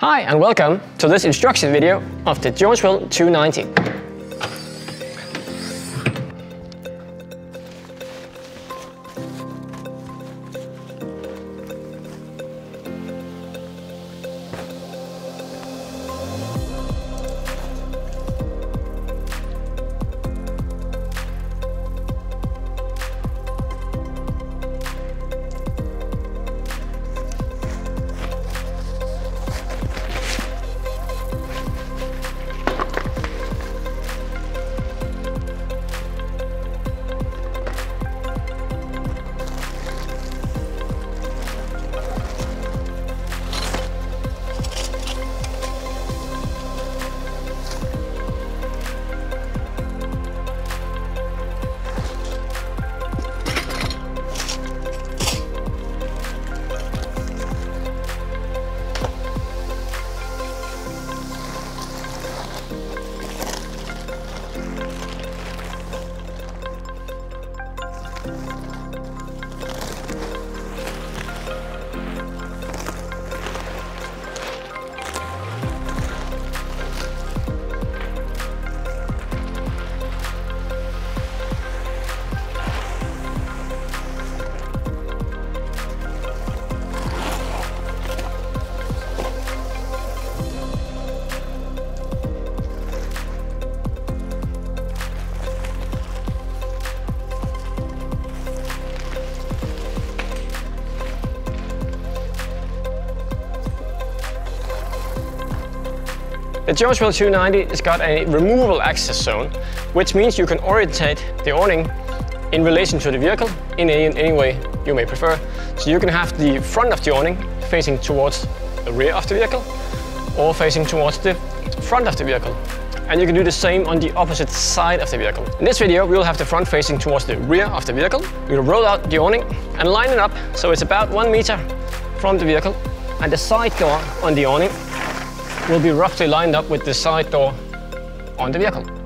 Hi and welcome to this instruction video of the Wheel 290. Jones 290 has got a removable access zone, which means you can orientate the awning in relation to the vehicle in any, any way you may prefer. So you can have the front of the awning facing towards the rear of the vehicle or facing towards the front of the vehicle. And you can do the same on the opposite side of the vehicle. In this video, we'll have the front facing towards the rear of the vehicle. We'll roll out the awning and line it up so it's about one meter from the vehicle. And the side door on the awning will be roughly lined up with the side door on the vehicle.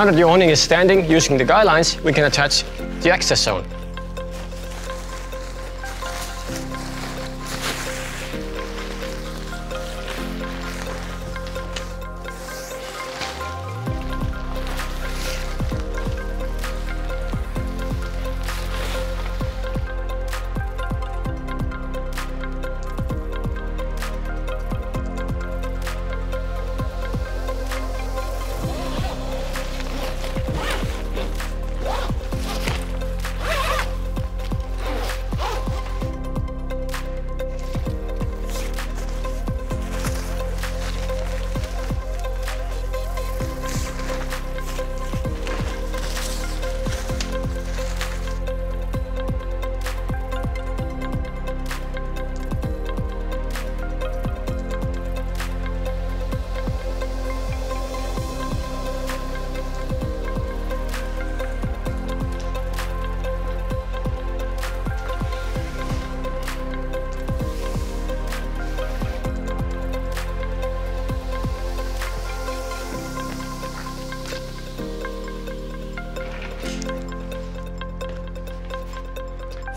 Now that the awning is standing using the guidelines, we can attach the access zone.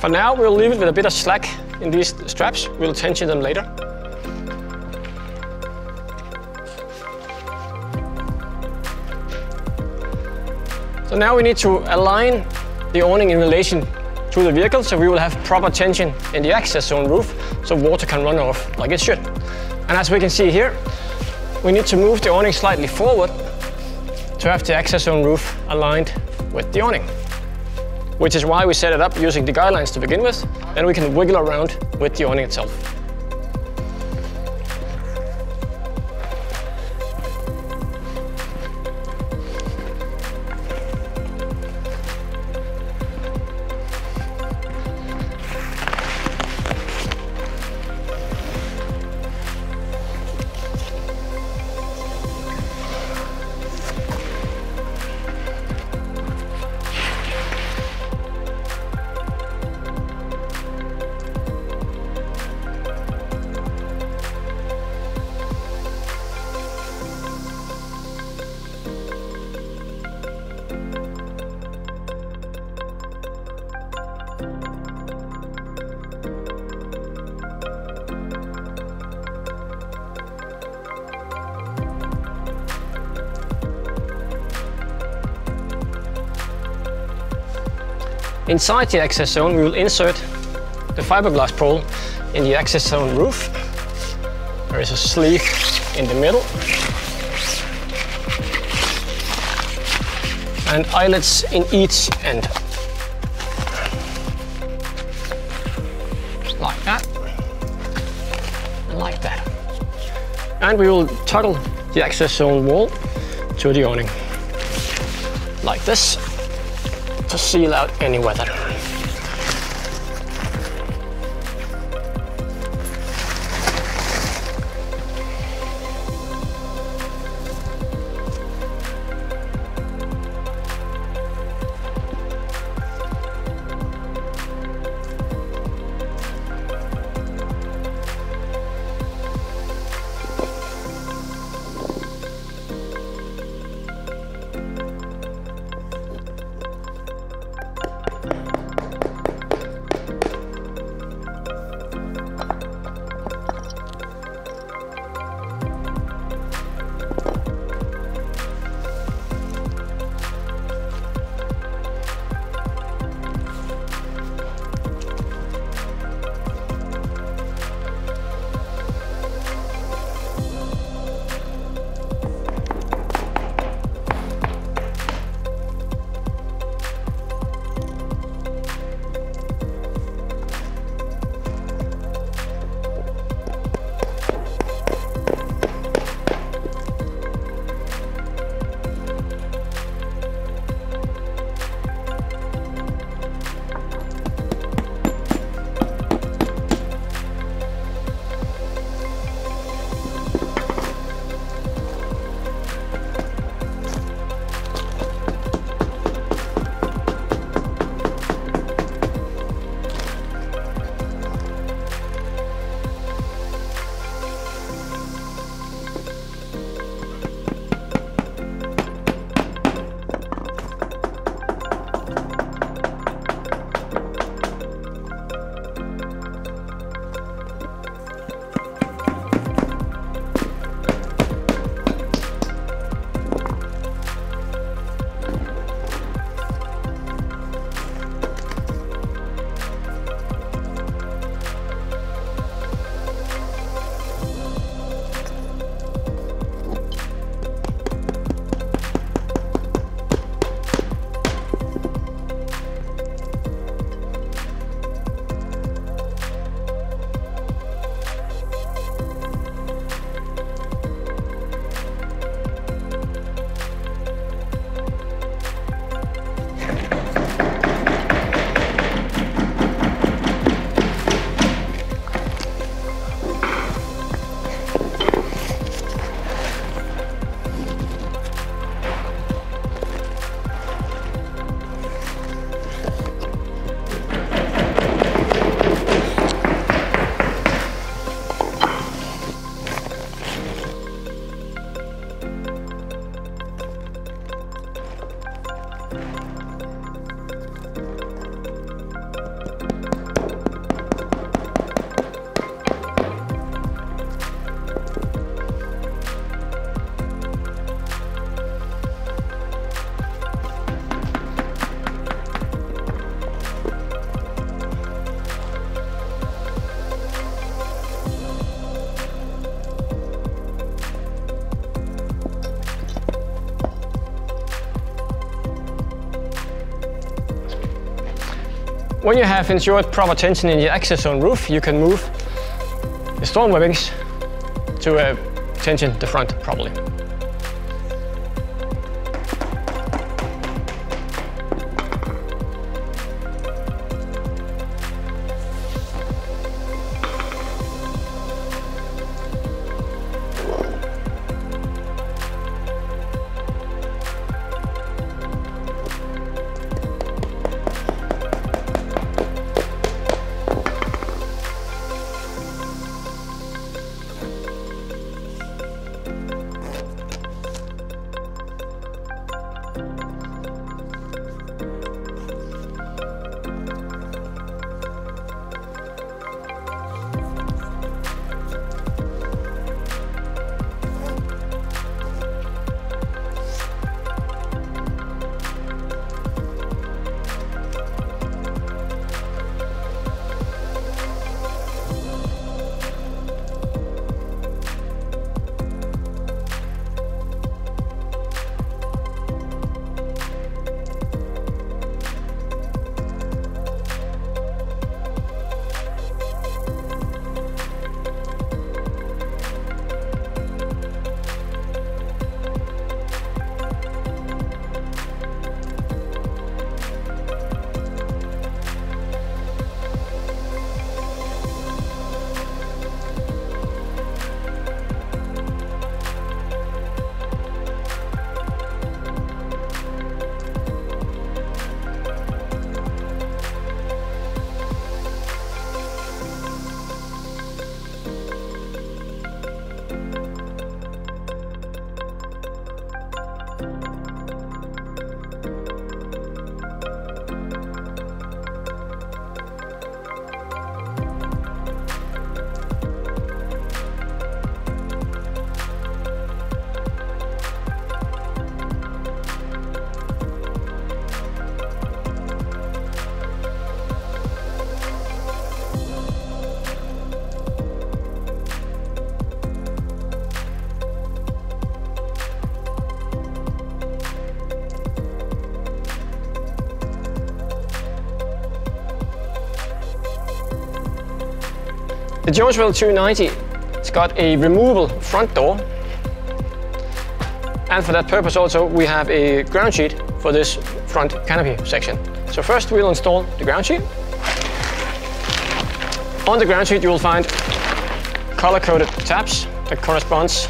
For now, we'll leave it with a bit of slack in these straps. We'll tension them later. So now we need to align the awning in relation to the vehicle so we will have proper tension in the access zone roof so water can run off like it should. And as we can see here, we need to move the awning slightly forward to have the access zone roof aligned with the awning which is why we set it up using the guidelines to begin with, and we can wiggle around with the awning itself. Inside the access zone, we will insert the fiberglass pole in the access zone roof. There is a sleeve in the middle. And eyelets in each end. Like that. And like that. And we will toggle the access zone wall to the awning. Like this to seal out any weather. When you have ensured proper tension in your access zone roof, you can move the storm webbings to uh, tension the front properly. Jonesville 290 it's got a removable front door. And for that purpose also, we have a ground sheet for this front canopy section. So first we'll install the ground sheet. On the ground sheet you will find color-coded tabs that corresponds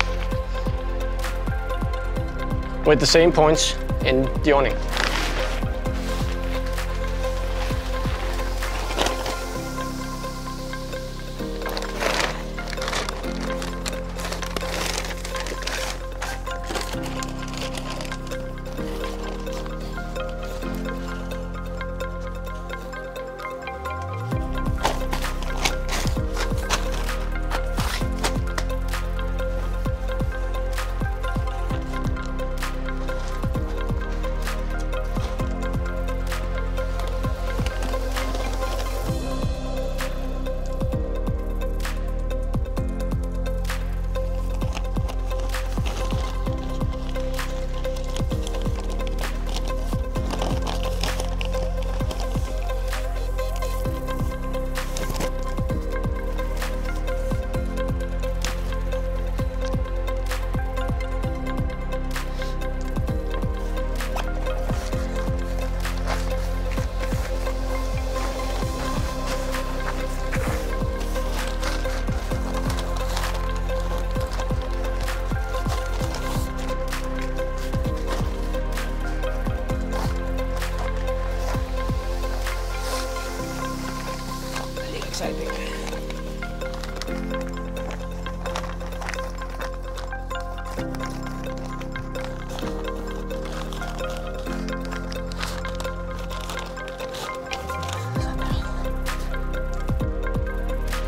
with the same points in the awning.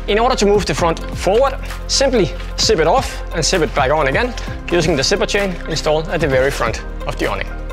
In order to move the front forward, simply zip it off and zip it back on again using the zipper chain installed at the very front of the awning.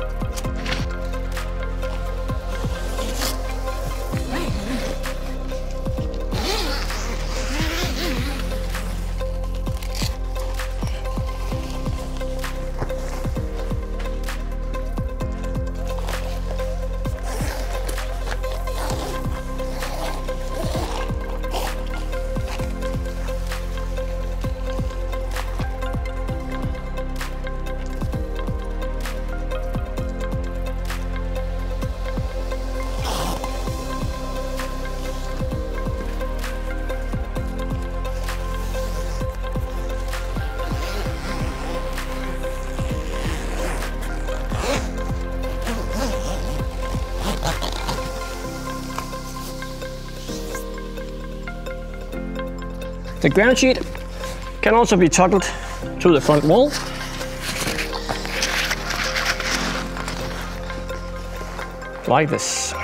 The ground sheet can also be toggled to the front wall. Like this.